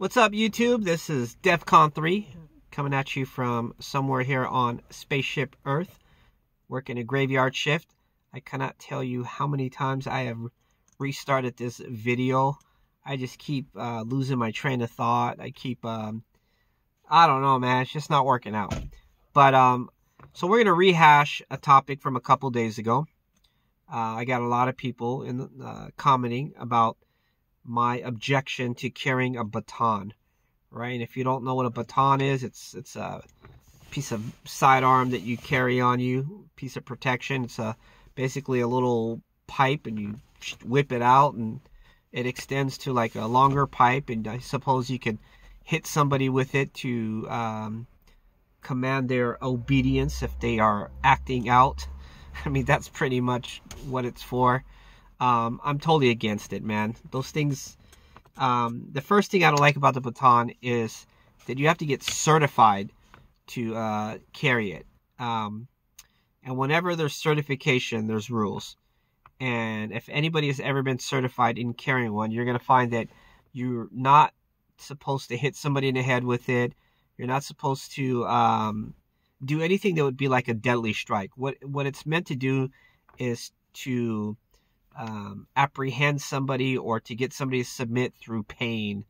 What's up, YouTube? This is DEFCON 3 coming at you from somewhere here on Spaceship Earth, working a graveyard shift. I cannot tell you how many times I have restarted this video. I just keep uh, losing my train of thought. I keep, um, I don't know, man. It's just not working out. But, um, so we're going to rehash a topic from a couple days ago. Uh, I got a lot of people in uh, commenting about my objection to carrying a baton, right? And if you don't know what a baton is, it's it's a piece of sidearm that you carry on you, piece of protection. It's a basically a little pipe, and you whip it out, and it extends to like a longer pipe, and I suppose you can hit somebody with it to um, command their obedience if they are acting out. I mean, that's pretty much what it's for. Um, I'm totally against it, man. Those things. Um, the first thing I don't like about the baton is that you have to get certified to uh, carry it. Um, and whenever there's certification, there's rules. And if anybody has ever been certified in carrying one, you're going to find that you're not supposed to hit somebody in the head with it. You're not supposed to um, do anything that would be like a deadly strike. What what it's meant to do is to um, apprehend somebody or to get somebody to submit through pain.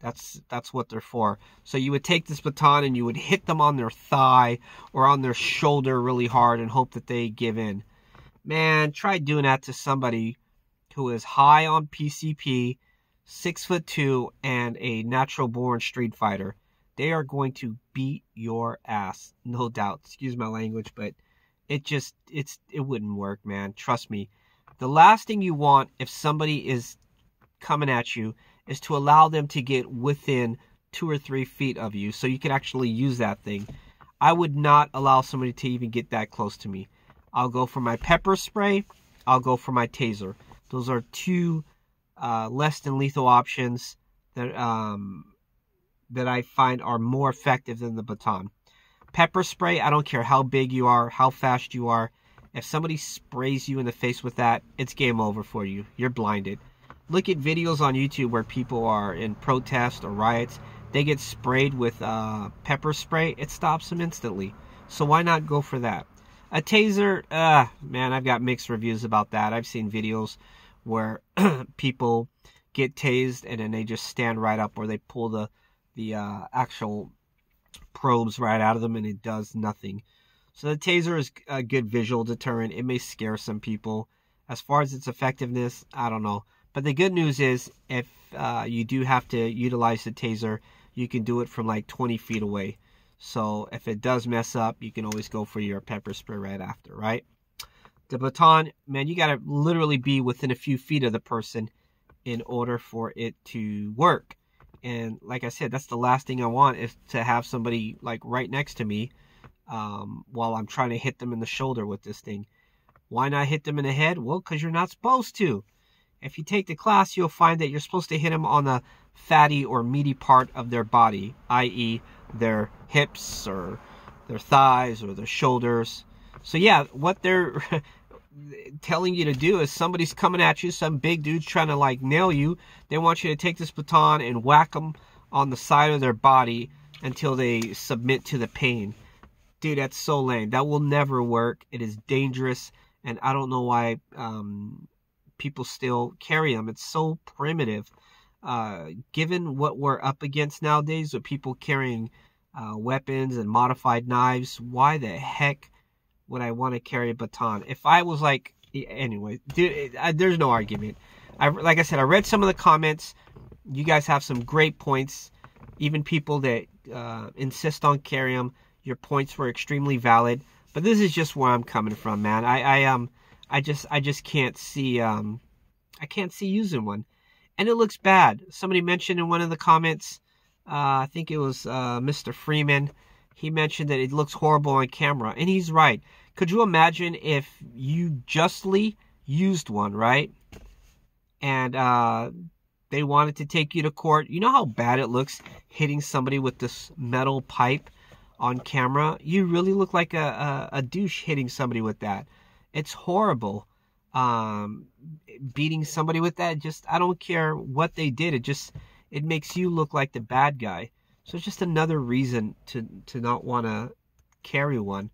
That's that's what they're for. So you would take this baton and you would hit them on their thigh or on their shoulder really hard and hope that they give in. Man, try doing that to somebody who is high on PCP, six foot two, and a natural born street fighter. They are going to beat your ass, no doubt. Excuse my language, but it just it's it wouldn't work, man. Trust me. The last thing you want if somebody is coming at you is to allow them to get within two or three feet of you so you can actually use that thing. I would not allow somebody to even get that close to me. I'll go for my pepper spray. I'll go for my taser. Those are two uh, less than lethal options that um, that I find are more effective than the baton. Pepper spray, I don't care how big you are, how fast you are. If somebody sprays you in the face with that, it's game over for you. You're blinded. Look at videos on YouTube where people are in protest or riots. They get sprayed with uh, pepper spray. It stops them instantly. So why not go for that? A taser, uh, man, I've got mixed reviews about that. I've seen videos where people get tased and then they just stand right up or they pull the the uh, actual probes right out of them and it does nothing. So the taser is a good visual deterrent. It may scare some people. As far as its effectiveness, I don't know. But the good news is, if uh, you do have to utilize the taser, you can do it from like 20 feet away. So if it does mess up, you can always go for your pepper spray right after, right? The baton, man, you got to literally be within a few feet of the person in order for it to work. And like I said, that's the last thing I want is to have somebody like right next to me um, while I'm trying to hit them in the shoulder with this thing. Why not hit them in the head? Well, because you're not supposed to. If you take the class, you'll find that you're supposed to hit them on the fatty or meaty part of their body, i.e., their hips or their thighs or their shoulders. So, yeah, what they're telling you to do is somebody's coming at you, some big dude's trying to like nail you. They want you to take this baton and whack them on the side of their body until they submit to the pain. Dude, that's so lame. That will never work. It is dangerous, and I don't know why um, people still carry them. It's so primitive. Uh, given what we're up against nowadays with people carrying uh, weapons and modified knives, why the heck would I want to carry a baton? If I was like, anyway, dude, I, there's no argument. I, like I said, I read some of the comments. You guys have some great points. Even people that uh, insist on carrying them your points were extremely valid, but this is just where I'm coming from, man. I, I um, I just, I just can't see, um, I can't see using one, and it looks bad. Somebody mentioned in one of the comments, uh, I think it was uh, Mr. Freeman. He mentioned that it looks horrible on camera, and he's right. Could you imagine if you justly used one, right? And uh, they wanted to take you to court. You know how bad it looks hitting somebody with this metal pipe on camera, you really look like a, a, a douche hitting somebody with that. It's horrible. Um, beating somebody with that, just, I don't care what they did. It just, it makes you look like the bad guy. So it's just another reason to to not want to carry one.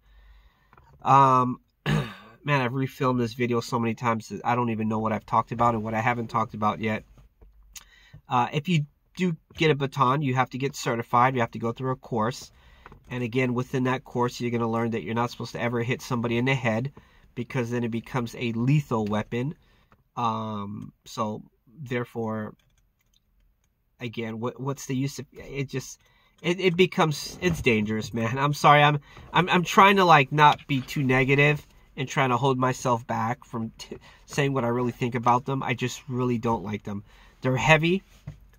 Um, man, I've refilmed this video so many times that I don't even know what I've talked about and what I haven't talked about yet. Uh, if you do get a baton, you have to get certified. You have to go through a course. And again, within that course, you're going to learn that you're not supposed to ever hit somebody in the head because then it becomes a lethal weapon. Um, so therefore, again, what what's the use of it? Just it, it becomes it's dangerous, man. I'm sorry. I'm I'm I'm trying to like not be too negative and trying to hold myself back from t- saying what I really think about them. I just really don't like them. They're heavy.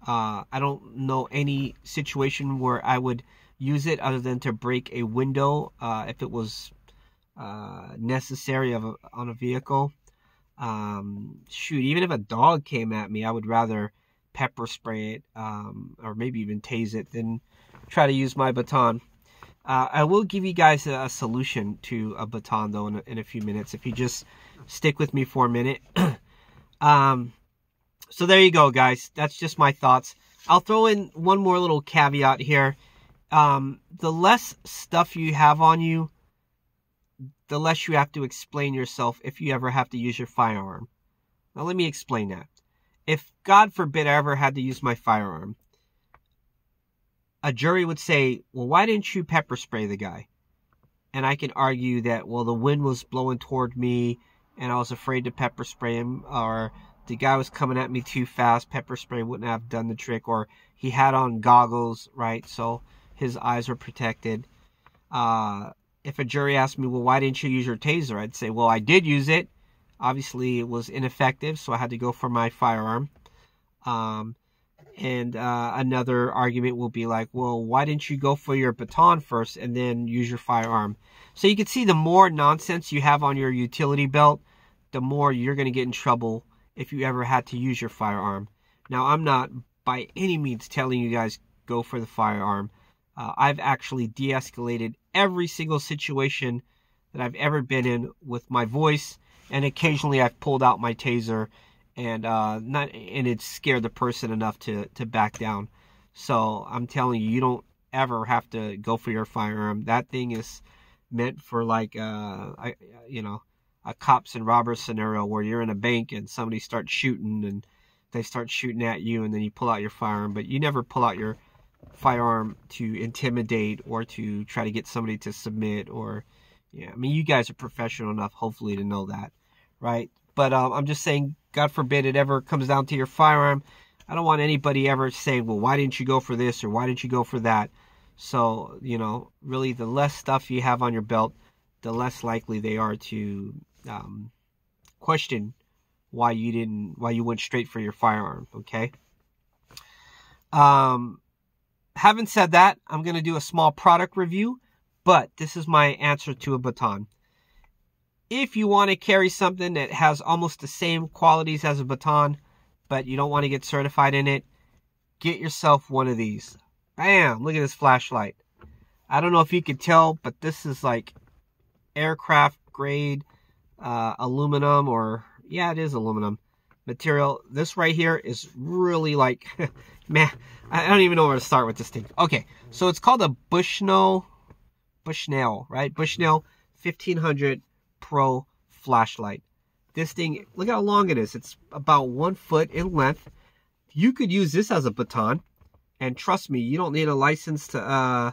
Uh, I don't know any situation where I would use it other than to break a window uh, if it was uh, necessary of a, on a vehicle. Um, shoot, even if a dog came at me, I would rather pepper spray it um, or maybe even tase it than try to use my baton. Uh, I will give you guys a, a solution to a baton though in a, in a, few minutes if you just stick with me for a minute. um, so there you go, guys. That's just my thoughts. I'll throw in one more little caveat here. Um, the less stuff you have on you, the less you have to explain yourself if you ever have to use your firearm. Now, let me explain that. If, God forbid, I ever had to use my firearm, a jury would say, well, why didn't you pepper spray the guy? And I can argue that, well, the wind was blowing toward me and I was afraid to pepper spray him, or the guy was coming at me too fast, pepper spray wouldn't have done the trick, or he had on goggles, right? So his eyes were protected. Uh, if a jury asked me, well, why didn't you use your taser? I'd say, well, I did use it. Obviously, it was ineffective, so I had to go for my firearm. Um, and uh, another argument will be like, well, why didn't you go for your baton first and then use your firearm? So you can see the more nonsense you have on your utility belt, the more you're going to get in trouble if you ever had to use your firearm. Now, I'm not by any means telling you guys go for the firearm. Uh, I've actually de escalated every single situation that I've ever been in with my voice, and occasionally I've pulled out my taser and uh, not and it scared the person enough to to back down. So I'm telling you, you don't ever have to go for your firearm. That thing is meant for like uh, I, you know, a cops and robbers scenario where you're in a bank and somebody starts shooting and they start shooting at you and then you pull out your firearm, but you never pull out your firearm to intimidate or to try to get somebody to submit or yeah, I mean you guys are professional enough hopefully to know that, right? But um, I'm just saying God forbid it ever comes down to your firearm. I don't want anybody ever saying, well, why didn't you go for this or why didn't you go for that? So, you know, really the less stuff you have on your belt, the less likely they are to um, question why you didn't, why you went straight for your firearm, okay? Um, having said that, I'm going to do a small product review, but this is my answer to a baton if you want to carry something that has almost the same qualities as a baton, but you don't want to get certified in it, get yourself one of these. Bam! Look at this flashlight. I don't know if you can tell, but this is like aircraft grade uh, aluminum, or yeah, it is aluminum material. This right here is really like, man, I don't even know where to start with this thing. Okay, so it's called a Bushnell, Bushnell, right? Bushnell 1500 Pro flashlight. This thing, look how long it is. It's about one foot in length. You could use this as a baton. And trust me, you don't need a license to uh,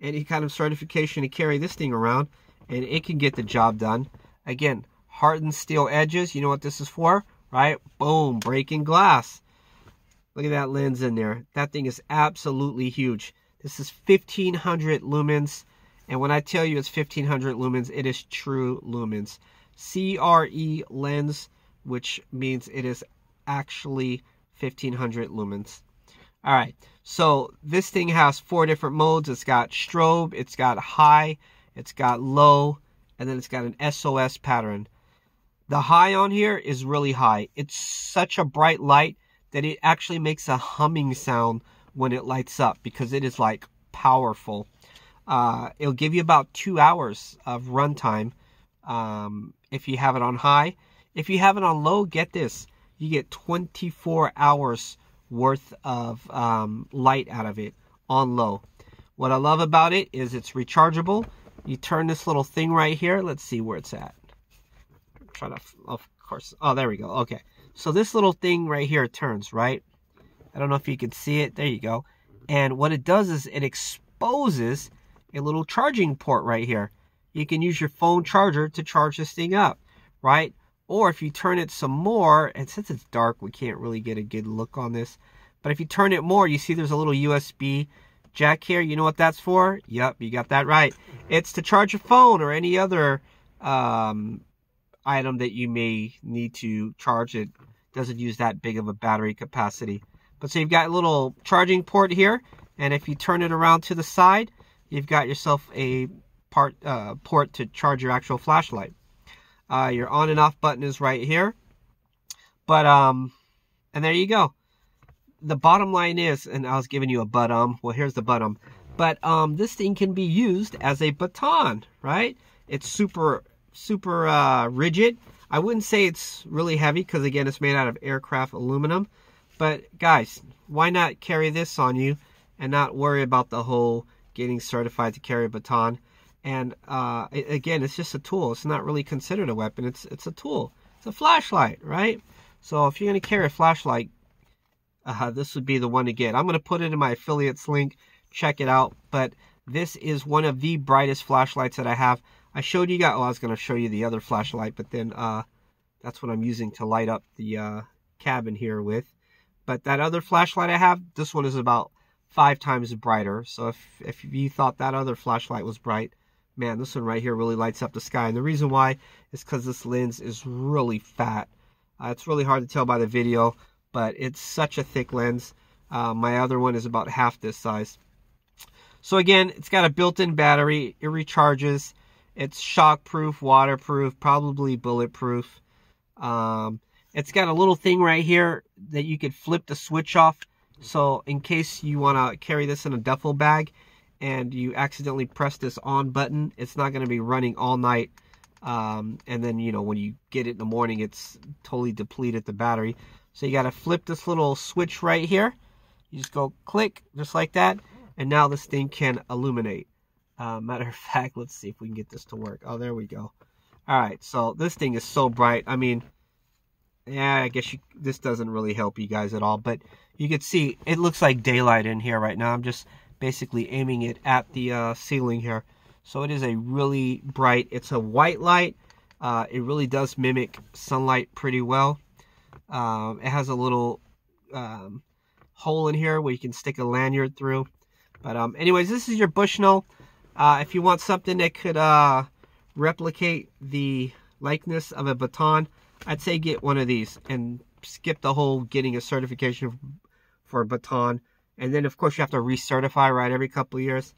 any kind of certification to carry this thing around. And it can get the job done. Again, hardened steel edges. You know what this is for, right? Boom, breaking glass. Look at that lens in there. That thing is absolutely huge. This is 1500 lumens. And when I tell you it's 1500 lumens, it is true lumens. Cree lens, which means it is actually 1500 lumens. All right, so this thing has four different modes. It's got strobe, it's got high, it's got low, and then it's got an SOS pattern. The high on here is really high. It's such a bright light that it actually makes a humming sound when it lights up because it is like powerful. Uh, it'll give you about two hours of runtime um, if you have it on high. If you have it on low, get this, you get 24 hours worth of um, light out of it on low. What I love about it is it's rechargeable. You turn this little thing right here. Let's see where it's at. Try to, of course. Oh, there we go. Okay. So this little thing right here turns, right? I don't know if you can see it. There you go. And what it does is it exposes a little charging port right here. You can use your phone charger to charge this thing up, right? Or if you turn it some more, and since it's dark, we can't really get a good look on this. But if you turn it more, you see there's a little USB jack here. You know what that's for? Yep, you got that right. It's to charge a phone or any other um, item that you may need to charge. It doesn't use that big of a battery capacity. But so you've got a little charging port here. And if you turn it around to the side, you've got yourself a part uh, port to charge your actual flashlight. Uh, your on and off button is right here. But, um, and there you go. The bottom line is, and I was giving you a but, um, well, here's the but, um, but, um, this thing can be used as a baton, right? It's super, super, uh, rigid. I wouldn't say it's really heavy because, again, it's made out of aircraft aluminum. But, guys, why not carry this on you and not worry about the whole getting certified to carry a baton? And uh, again, it's just a tool. It's not really considered a weapon. It's it's a tool. It's a flashlight, right? So if you're going to carry a flashlight, uh, this would be the one to get. I'm going to put it in my affiliates link. Check it out. But this is one of the brightest flashlights that I have. I showed you guys. Well, I was going to show you the other flashlight, but then uh, that's what I'm using to light up the uh, cabin here with. But that other flashlight I have, this one is about five times brighter. So if if you thought that other flashlight was bright, man, this one right here really lights up the sky. And the reason why is because this lens is really fat. Uh, it's really hard to tell by the video, but it's such a thick lens. Uh, my other one is about half this size. So again, it's got a built-in battery. It recharges. It's shockproof, waterproof, probably bulletproof. Um, it's got a little thing right here that you could flip the switch off. So in case you want to carry this in a duffel bag, and you accidentally press this on button, it's not going to be running all night. Um, and then, you know, when you get it in the morning, it's totally depleted the battery. So you got to flip this little switch right here. You just go click, just like that. And now this thing can illuminate. Uh, matter of fact, let's see if we can get this to work. Oh, there we go. All right, so this thing is so bright. I mean, yeah, I guess you, this doesn't really help you guys at all. But you can see it looks like daylight in here right now. I'm just basically aiming it at the uh, ceiling here. So it is a really bright, it's a white light. Uh, it really does mimic sunlight pretty well. Um, it has a little um, hole in here where you can stick a lanyard through. But um, anyways, this is your Bushnell. Uh, if you want something that could uh, replicate the likeness of a baton, I'd say get one of these and skip the whole getting a certification for a baton. And then, of course, you have to recertify, right, every couple of years.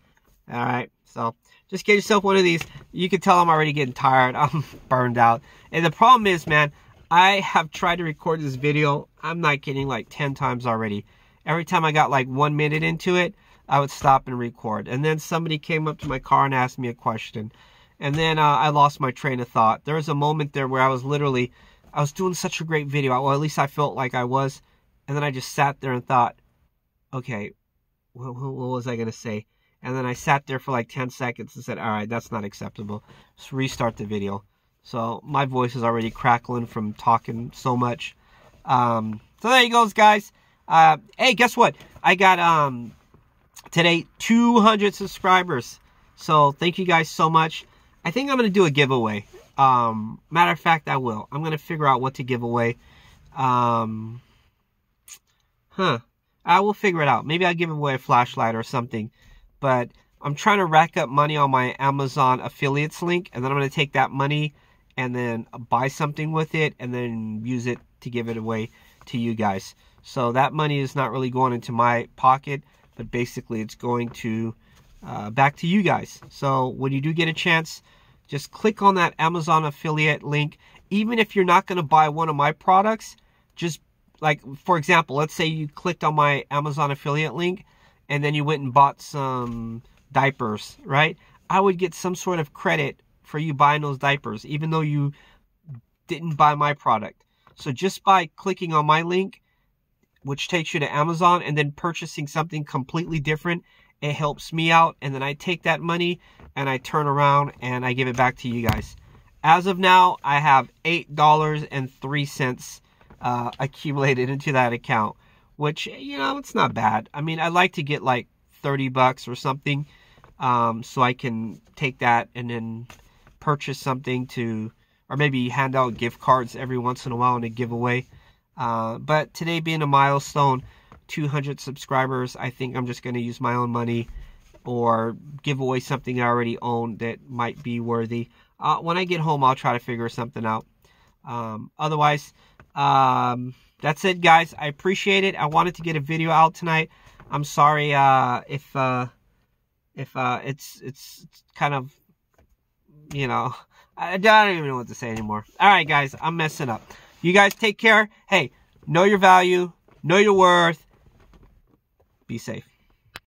All right, so just get yourself one of these. You can tell I'm already getting tired. I'm burned out. And the problem is, man, I have tried to record this video. I'm not kidding, like 10 times already. Every time I got like one minute into it, I would stop and record. And then somebody came up to my car and asked me a question. And then uh, I lost my train of thought. There was a moment there where I was literally, I was doing such a great video. Well, at least I felt like I was. And then I just sat there and thought, okay, what, what was I going to say? And then I sat there for like 10 seconds and said, all right, that's not acceptable. Just restart the video. So my voice is already crackling from talking so much. Um, so there you goes, guys. Uh, hey, guess what? I got um, today 200 subscribers. So thank you guys so much. I think I'm to do a giveaway. Um, matter of fact, I will. I'm to figure out what to give away. Um, huh. I will figure it out. Maybe I'll give away a flashlight or something. But I'm trying to rack up money on my Amazon affiliates link. And then I'm to take that money and then buy something with it and then use it to give it away to you guys. So that money is not really going into my pocket, but basically it's going to uh, back to you guys. So when you do get a chance, just click on that Amazon affiliate link. Even if you're not going to buy one of my products, just like for example, let's say you clicked on my Amazon affiliate link and then you went and bought some diapers, right? I would get some sort of credit for you buying those diapers, even though you didn't buy my product. So just by clicking on my link, which takes you to Amazon, and then purchasing something completely different. It helps me out, and then I take that money and I turn around and I give it back to you guys. As of now, I have $8.03 uh, accumulated into that account, which, you know, it's not bad. I mean, I'd like to get like 30 bucks or something um, so I can take that and then purchase something to, or maybe hand out gift cards every once in a while in a giveaway. Uh, but today being a milestone, 200 subscribers, I think I'm just going to use my own money or give away something I already own that might be worthy. Uh, when I get home, I'll try to figure something out. Um, otherwise, um, that's it, guys. I appreciate it. I wanted to get a video out tonight. I'm sorry uh, if uh, if uh, it's, it's it's kind of you know I don't even know what to say anymore. All right, guys, I'm messing up. You guys take care. Hey, know your value, know your worth. Be safe.